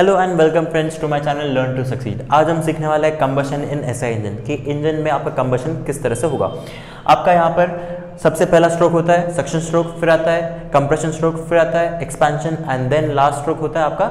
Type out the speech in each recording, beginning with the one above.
Hello and welcome friends to my channel learn to succeed आज हम सीखने वाले हैं कंबशन इन ऐसा इंजन कि इंजन में आपका कंबशन किस तरह से होगा। आपका यहाँ पर सबसे पहला स्ट्रोक होता है सक्शन स्ट्रोक फिर आता है कंप्रेशन स्ट्रोक फिर आता है expansion and then last stroke होता है आपका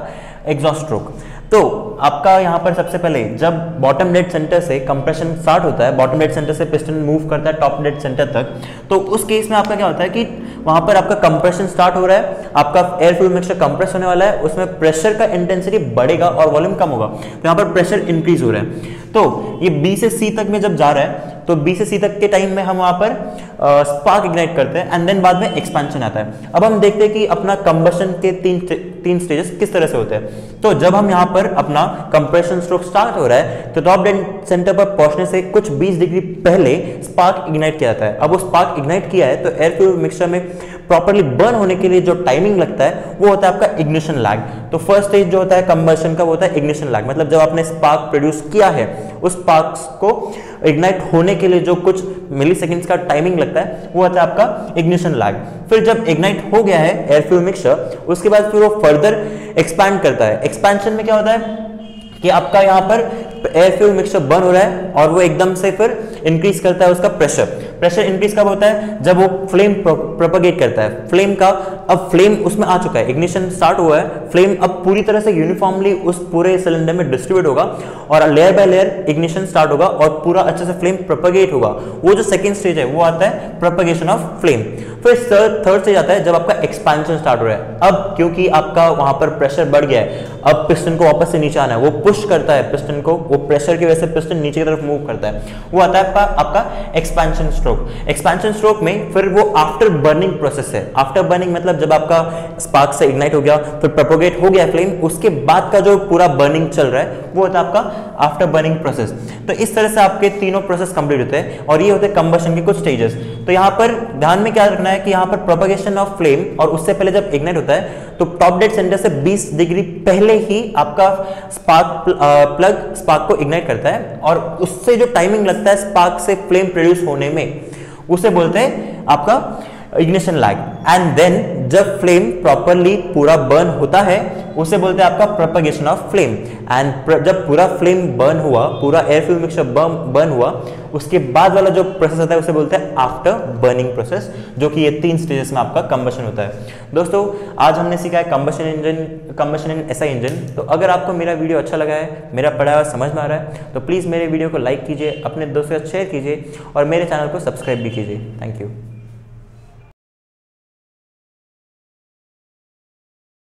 एग्जॉस्ट स्ट्रोक तो आपका यहाँ पर सबसे पहले, जब बॉटम डेड सेंटर से कंप्रेशन स्टार्ट होता है बॉटम डेड सेंटर से पिस्टन मूव करता है टॉप डेड सेंटर तक तो उस केस में आपका क्या होता है कि वहाँ पर आपका कंप्रेशन स्टार्ट हो रहा है, आपका एयर फ्लूड मिक्सचर कंप्रेस होने वाला है, उसमें प्रेशर का इंटेंसिटी बढ़ेगा और वॉल्यूम कम होगा। तो यहाँ पर प्रेशर इंक्रीज हो रहा है। तो ये बी से सी तक में जब जा रहा है तो बी से सी तक के टाइम में हम वहाँ पर स्पार्क इग्नाइट करते हैं एंड देन बाद में एक्सपेंशन आता है। अब हम देखते हैं कि अपना कंबशन के तीन तीन स्टेजेस किस तरह से होते हैं। तो जब हम यहाँ पर अपना कंप्रेशन स्ट्रोक स्टार्ट हो रहा है तो टॉप डेड सेंटर पर पहुँचने से कुछ 20 डिग्री पहले स्पार्क इग्नाइट किया जाता है। अब वो स्पार्क इग्नाइट किया है तो एयर फ्यूल मिक्सचर में प्रॉपरली बर्न होने के लिए जो टाइमिंग लगता है, वो होता है आपका इग्निशन लैग तो फ़र्स्ट स्टेज जो होता है कंबर्शन का, वो होता है इग्निशन लैग मतलब जब आपने स्पार्क प्रोड्यूस किया है उस स्पार्क्स को इग्नाइट होने के लिए जो कुछ मिली का टाइमिंग लगता है, वो आता है आपका इग्निशन लैग फिर जब इग्नाइट हो गया है एयर फ्यूल मिक्सचर उसके बाद फिर वो फर्दर एक्सपैंड करता है. एक्सपेंशन में क्या होता है? कि आपका यहाँ पर एयर फ्यूल मिक्सचर बर्न हो रहा है और वो एकदम से फिर इंक्रीज करता है उसका प्रेशर प्रेशर इंक्रीज कब होता है? जब वो फ्लेम प्रोपगेट करता है. फ्लेम का अब फ्लेम उसमें आ चुका है. इग्निशन स्टार्ट हुआ है. फ्लेम अब पूरी तरह से यूनिफॉर्मली उस पूरे सिलेंडर में डिस्ट्रीब्यूट होगा और layer by layer ignition start होगा और पूरा अच्छे से फ्लेम प्रोपगेट होगा. वो जो सेकेंड स्टेज है, वो आता है प्रोपगेशन ऑफ़ फ्लेम फिर थर्ड स्टेज आता है जब आपका एक्सपेंशन स्टार्ट हो रहा है। अब क्योंकि आपका वहाँ पर प्रेशर बढ़ गया है, अब पिस्टन को वापस से नीचे आना है, वो पुश करता है पिस्टन को, वो प्रेशर की वजह से पिस्टन नीचे की तरफ़ मूव करता है। वो आता है आपका एक्सपेंशन स्ट्रोक एक्सपेंशन स्ट्रोक में फिर वो आफ्टर बर्निंग प्रोसेस है। आफ्टर बर्निंग मतलब जब आपका स्पार्क से इग्नाइट हो गया, फिर प्रोपोगेट हो गया फ्लेम उसके बाद का जो पूरा बर्निंग चल रहा है, वो होता है आपका आफ्टर बर्निंग प्रोसेस तो इस तरह से आपके तीनों प्रोसेस कंप्लीट होते हैं और ये होते हैं कंबशन के कुछ स्टेजेस तो यहाँ पर ध्यान में क्या रखना कि यहाँ पर प्रोपगेशन ऑफ़ फ्लेम और उससे पहले जब इग्नाइट होता है तो टॉप डेड सेंटर से 20 डिग्री पहले ही आपका स्पार्क प्लग स्पार्क को इग्नाइट करता है और उससे जो टाइमिंग लगता है स्पार्क से फ्लेम प्रोड्यूस होने में, उसे बोलते हैं आपका इग्निशन लैग एंड देन जब फ्लेम प्रॉपरली पूरा बर्न होता है, उसे बोलते हैं आपका प्रोपगेशन ऑफ़ फ्लेम एंड जब पूरा फ्लेम बर्न हुआ, पूरा एयर फ्यूल मिक्सचर बर्न हुआ, उसके बाद वाला जो प्रोसेस होता है, उसे बोलते हैं आफ्टर बर्निंग प्रोसेस जो कि ये तीन स्टेजेस में आपका कंबशन होता है. दोस्तों, आज हमने सीखा है कंबशन इंजन कंबशन इन ऐसा इंजन तो अगर आपको मेरा वीडियो अच्छा लगा है, मेरा पढ़ा हुआ समझ में आ रहा है तो प्लीज़ मेरे वीडियो को लाइक कीजिए, अपने दोस्तों के साथ शेयर कीजिए, और मेरे चैनल को सब्सक्राइब भी कीजिए. Thank you